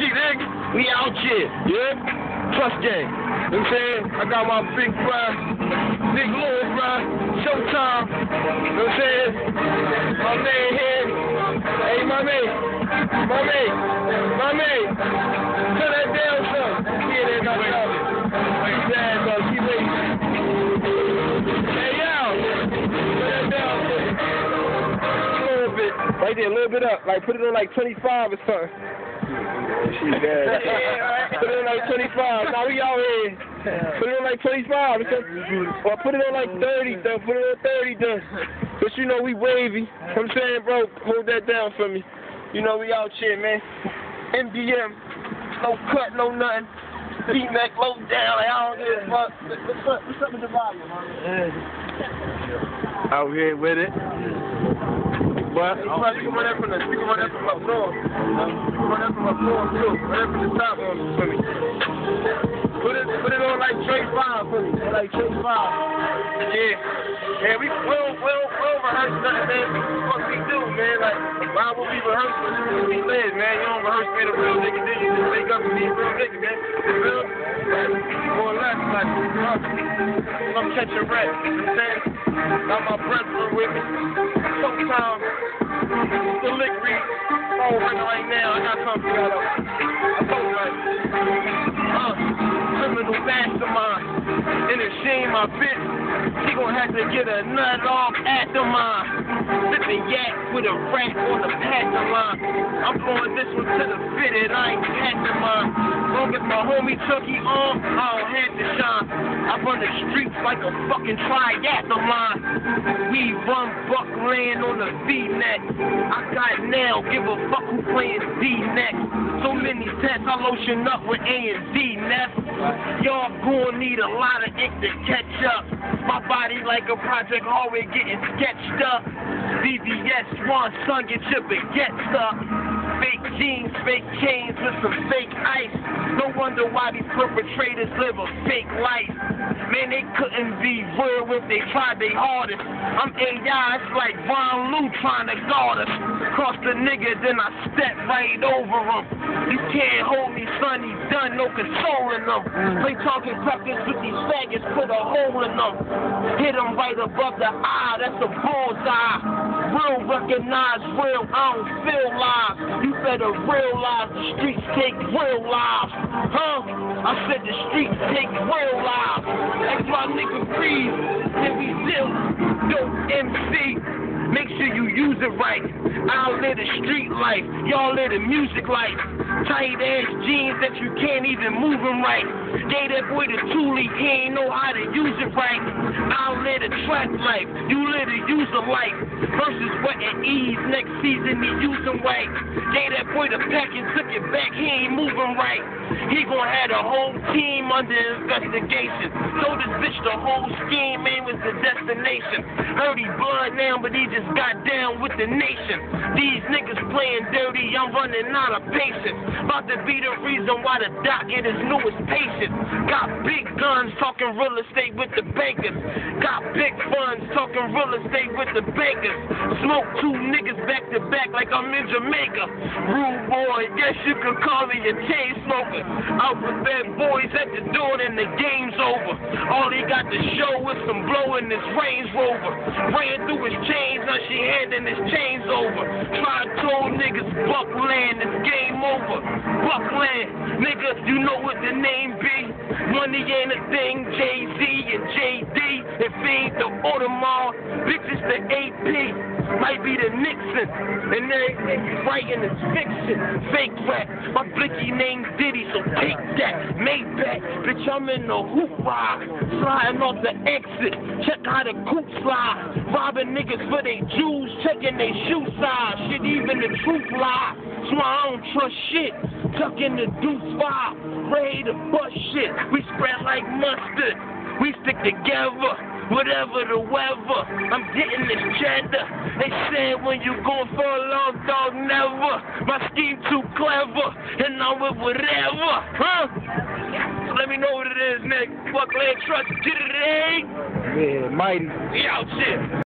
nigga. We out here, yeah? Trust gang. You know what I'm saying? I got my big bruh, big little bruh, Showtime. You know what I'm saying? My man here. Hey, my man. My man. My man. Turn that down, son. Yeah, they got. Wait, dad, bro. Keep waiting. Hey, yo. Turn that down. A little bit. Right there, a little bit up. Like, put it on like 25 or something. She bad. Put it on like 25. Now we out here. Put it on like 25. Or put it on like 30, though. Put it on 30, though. But you know we wavy. I'm saying, bro, hold that down for me. You know we out here, man. MDM. No cut, no nothing. B-Mac, low down. Like, I don't give a fuck. What's up, what's up with the volume, man? Out here with it. Put it put it on like Five for me. Like Five. Yeah. Yeah, we we we we rehearse nothing, man. What we do, man. Like why would we rehearse we man? You don't rehearse you just up be a nigga, man. You less, I'm catching rap. You know what I'm saying? Got my brethren with me. Sometimes the lick read phone right now. I got something for y'all. I told right. Uh, criminal mastermind. And if she ain't my bitch, she gonna have to get a nut off after mine. Sipping yak with a rat on the line. I'm throwing this one to the fitted. I ain't mine. Long as my homie Chucky on, I don't have to shine. I run the streets like a fucking triathlon. We run Buckland on the V-neck. I got now, give a fuck who playing D-neck. So many tests, I lotion up with A and D next. Y'all gonna need a lot of ink to catch up. My body like a project always getting sketched up. VVS one son, get your baguettes up. Fake jeans, fake chains with some fake ice. No wonder why these perpetrators live a fake life. Man, they couldn't be real if they tried their hardest. I'm AI, it's like Tyronn Lue trying to guard us. Cross the nigga, then I step right over him. You can't hold me, son, he done, no consoling them. Play talking practice with these faggots, put a hole in them. Hit him right above the eye, that's a bullseye. Real recognize real, I don't feel live. You better realize the streets take real lives. Huh? I said the streets take real lives. That's my nigga breathe. Then we still dope MC. Make sure you use it right. I'll live the street life. Y'all live the music life. Tight ass jeans that you can't even move them right. Gave that boy the toolie, he ain't know how to use it right. I'll live the track life. You live the user life. Versus wet and ease. Next season he using right. Gave that boy the pack and took it back. He ain't moving right. He gonna have the whole team under investigation. Told this bitch the whole scheme, man, was the destination. Heard he blood now, but he just got down with the nation. These niggas playing dirty, I'm running out of patience. About to be the reason why the docket his newest patient. Got big guns talking real estate with the bankers. Got big funds talking real estate with the bankers. Smoke two niggas back to back like I'm in Jamaica. Rude boy, guess you could call me a chain smoker. Bad boys at the door and the game's over. All he got to show is some blow in his Range Rover. Ran through his chains, now she handing his chains over. Try told niggas Buckland, it's game over. Buckland, nigga, you know what the name be. Money ain't a thing, Jay-Z and feed the Audemars, bitches the AP. Might be the Nixon, and you writing is fiction. Fake rap, my blicky name Diddy, so take that. Maybach, bitch, I'm in the hoop ride. Sliding off the exit, check how the coupe slide. Robbing niggas for they jewels, checking they shoe size. Shit, even the truth lie. So I don't trust shit. Tucking the deuce five, ready to bust shit. We spread like mustard. We stick together, whatever the weather. I'm getting this cheddar. They said when you going for a long dog, never. My scheme too clever, and I'm with whatever, huh? So let me know what it is, Nick. Buckland Trust, get it, eh? Yeah, mighty. We out here.